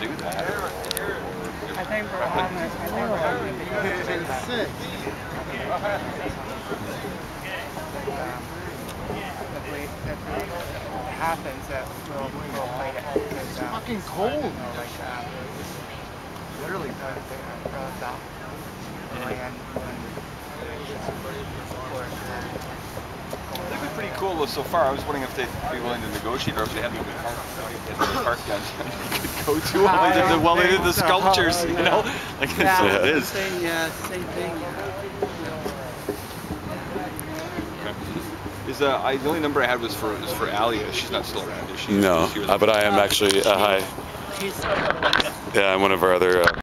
do that. I think we're on this. I think we're on this. Six. If we, if it happens, that we'll, we'll fight it. It's fucking cold. You know, like, uh, literally, the, the, uh, the land when That'd be cool so far. I was wondering if they'd be willing to negotiate or if they had maybe a park, they had a park downtown you could go to while they did the, while they did the sculptures, you know? Like, that's what it is. Same, yeah, same thing. Is uh, I, the only number I had was for was for Alia. She's not still around, is she? No, She uh, but I am actually. Uh, hi. Yeah, I'm one of our other uh,